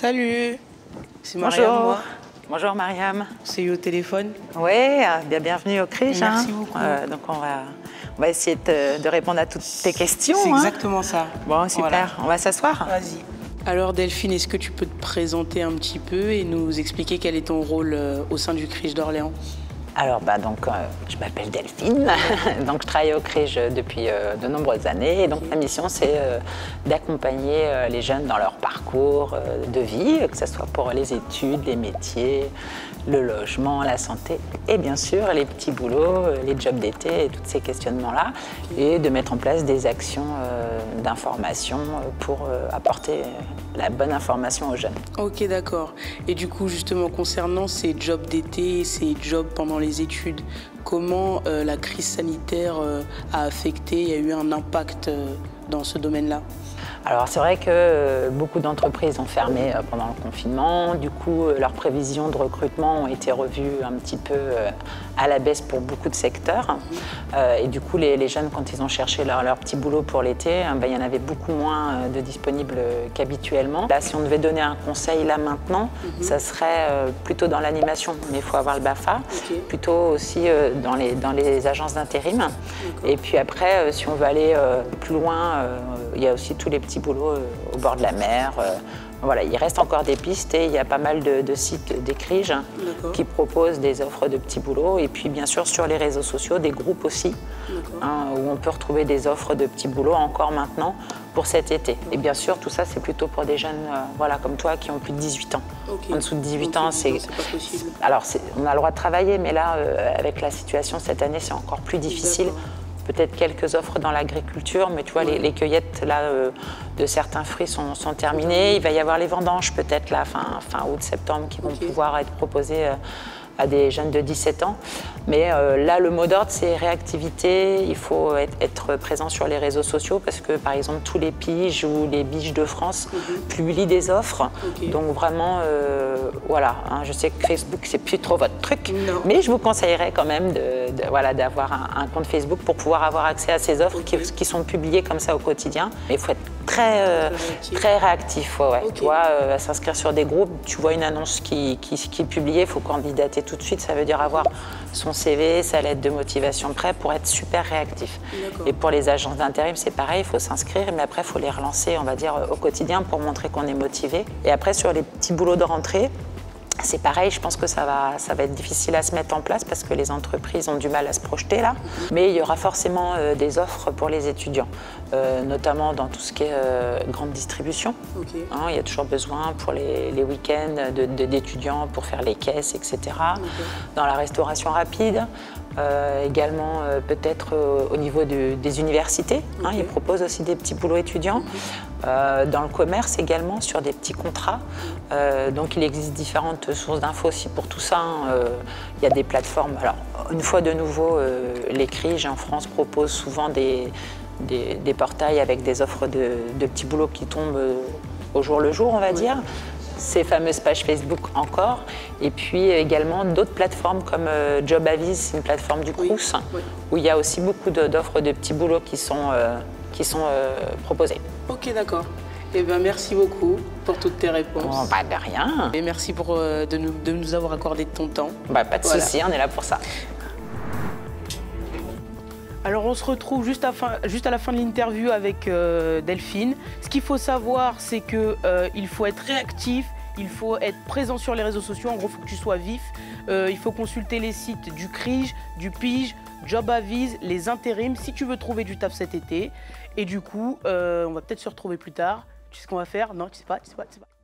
Salut, c'est Mariam. Bonjour. moi. Bonjour Mariam. C'est eu au téléphone. Oui, bien bienvenue au CRIJ. Merci hein. beaucoup. Euh, donc on va, on va essayer de, de répondre à toutes tes questions. C'est hein. exactement ça. Bon, super. Voilà. On va s'asseoir. Vas-y. Alors Delphine, est-ce que tu peux te présenter un petit peu et nous expliquer quel est ton rôle euh, au sein du CRIJ d'Orléans? Alors, bah, donc, euh, je m'appelle Delphine. donc, je travaille au CRIJ depuis euh, de nombreuses années. Et donc, ma mission, c'est euh, d'accompagner les jeunes dans leur parcours de vie, que ce soit pour les études, les métiers, le logement, la santé et bien sûr les petits boulots, euh, les jobs d'été et tous ces questionnements-là. Et de mettre en place des actions euh, d'information euh, pour apporter la bonne information aux jeunes. Ok, d'accord. Et du coup, justement, concernant ces jobs d'été, ces jobs pendant les études, comment la crise sanitaire a affecté, a eu un impact dans ce domaine-là? Alors c'est vrai que euh, beaucoup d'entreprises ont fermé euh, pendant le confinement. Du coup, euh, leurs prévisions de recrutement ont été revues un petit peu à la baisse pour beaucoup de secteurs. Et du coup, les, les jeunes, quand ils ont cherché leur, leur petit boulot pour l'été, ben, il y en avait beaucoup moins de disponibles qu'habituellement. Là, si on devait donner un conseil là maintenant, ça serait plutôt dans l'animation, mais il faut avoir le BAFA. Plutôt aussi dans les, dans les agences d'intérim. Et puis après, si on veut aller plus loin, il y a aussi tous les petits boulots euh, au bord de la mer. euh, voilà, il reste encore des pistes et il y a pas mal de, de sites d'écrige D'accord. qui proposent des offres de petits boulots. Et puis bien sûr sur les réseaux sociaux, des groupes aussi, hein, où on peut retrouver des offres de petits boulots encore maintenant pour cet été. Et bien sûr, tout ça, c'est plutôt pour des jeunes euh, voilà, comme toi qui ont plus de 18 ans. En dessous de 18 Donc, ans, 18 c'est... Alors, on a le droit de travailler, mais là, euh, avec la situation cette année, c'est encore plus difficile. Peut-être quelques offres dans l'agriculture, mais tu vois, les, les cueillettes là, euh, de certains fruits sont, sont terminées. Il va y avoir les vendanges peut-être là, fin, fin août, septembre, qui vont pouvoir être proposées euh, à des jeunes de 17 ans. Mais euh, là, le mot d'ordre, c'est réactivité. Il faut être, être présent sur les réseaux sociaux parce que, par exemple, tous les piges ou les biches de France publient des offres. Mhm. Donc vraiment, euh, voilà. hein, je sais que Facebook, c'est plus trop votre truc, Non. mais je vous conseillerais quand même de, de- voilà, d'avoir un, un compte Facebook pour pouvoir avoir accès à ces offres qui, sont publiées comme ça au quotidien. Il faut être très, euh, Très réactif. ouais. Tu vois, euh, à s'inscrire sur des groupes, tu vois une annonce qui, qui, qui est publiée, il faut candidater tout de suite. Ça veut dire avoir son CV, sa lettre de motivation prêt pour être super réactif. Et pour les agences d'intérim, c'est pareil, il faut s'inscrire, mais après, il faut les relancer, on va dire, au quotidien pour montrer qu'on est motivé. Et après, sur les petits boulots de rentrée, c'est pareil, je pense que ça va, ça va être difficile à se mettre en place parce que les entreprises ont du mal à se projeter là. Mais il y aura forcément euh, des offres pour les étudiants, euh, notamment dans tout ce qui est euh, grande distribution. Hein, il y a toujours besoin pour les, les week-ends de- de- d'étudiants pour faire les caisses, etc. Dans la restauration rapide, euh, également euh, peut-être euh, au niveau de- des universités. hein, ils proposent aussi des petits boulots étudiants. Dans le commerce également, sur des petits contrats. Donc il existe différentes sources d'infos aussi pour tout ça. hein. Il y a des plateformes. Alors, une fois de nouveau, les CRIJ en France proposent souvent des, des, des portails avec des offres de, de petits boulots qui tombent au jour le jour, on va dire. Ces fameuses pages Facebook encore. Et puis également d'autres plateformes comme euh, Job Avis, c'est une plateforme du Crous, oui. où il y a aussi beaucoup d'offres de petits boulots qui sont, euh, qui sont euh, proposés. Ok, d'accord. Eh bien, merci beaucoup pour toutes tes réponses. Bon, bah, de rien. Et merci pour, euh, de, nous, de nous avoir accordé de ton temps. Bah, pas de Voilà. souci, on est là pour ça. Alors on se retrouve juste à, la fin de l'interview avec euh, Delphine. Ce qu'il faut savoir, c'est qu'il faut être réactif, il faut être présent sur les réseaux sociaux. En gros, il faut que tu sois vif. Euh, il faut consulter les sites du CRIJ, du PIGE, Job Avise, les intérims, si tu veux trouver du taf cet été. Et du coup, euh, on va peut-être se retrouver plus tard. Tu sais ce qu'on va faire? Non, tu sais pas, tu sais pas, tu sais pas.